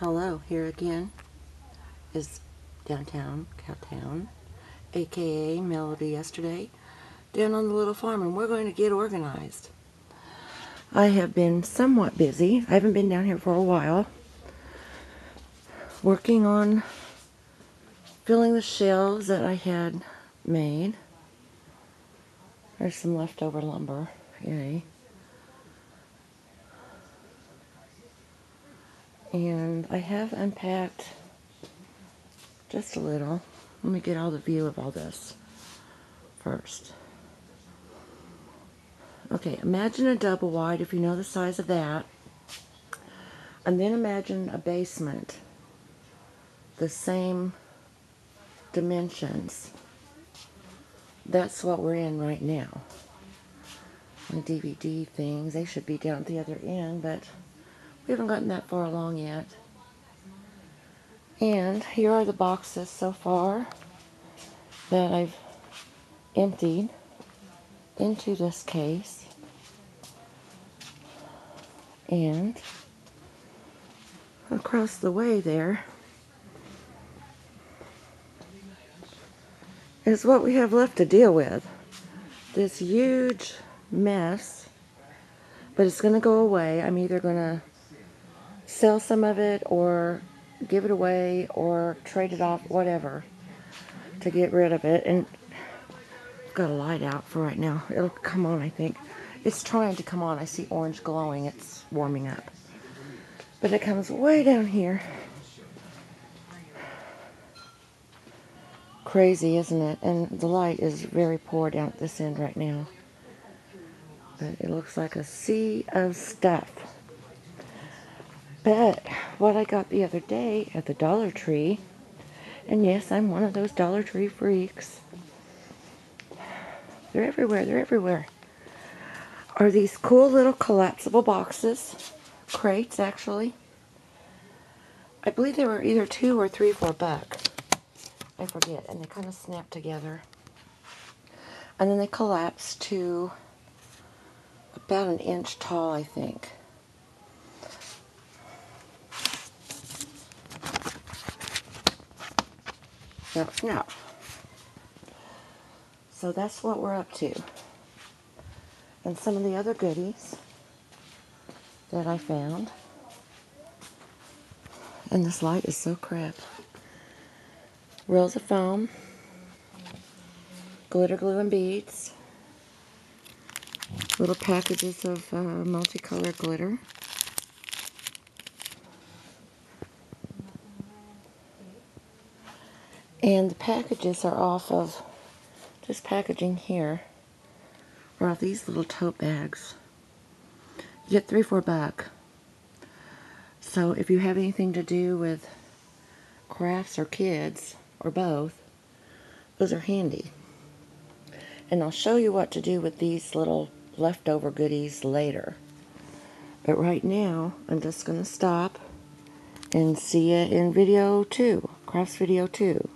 Hello, here again is downtown Cowtown, aka Melody yesterday, down on the little farm, and we're going to get organized. I have been somewhat busy. I haven't been down here for a while. Working on filling the shelves that I had made. There's some leftover lumber. Yay. And I have unpacked just a little. Let me get all the view of all this first. Okay, imagine a double wide if you know the size of that. And then imagine a basement. The same dimensions. That's what we're in right now. The DVD things, they should be down at the other end, but we haven't gotten that far along yet. And here are the boxes so far that I've emptied into this case. And across the way there is what we have left to deal with. This huge mess, but it's going to go away. I'm either going to sell some of it or give it away or trade it off, whatever, to get rid of it. And I've got a light out for right now. It'll come on, I think. It's trying to come on. I see orange glowing. It's warming up. But it comes way down here. Crazy, isn't it? And the light is very poor down at this end right now. But it looks like a sea of stuff. But what I got the other day at the Dollar Tree, and yes, I'm one of those Dollar Tree freaks. They're everywhere, they're everywhere. Are these cool little collapsible boxes, crates actually. I believe they were either two or three for a buck. I forget, and they kind of snap together. And then they collapse to about an inch tall, I think. No, no. So that's what we're up to. And some of the other goodies that I found. And this light is so crap. Rolls of foam, glitter glue and beads, little packages of uh, multicolored glitter. And the packages are off of this packaging here, or off these little tote bags. You get three for a buck. So if you have anything to do with crafts or kids, or both, those are handy. And I'll show you what to do with these little leftover goodies later. But right now, I'm just going to stop and see you in video 2, crafts video 2.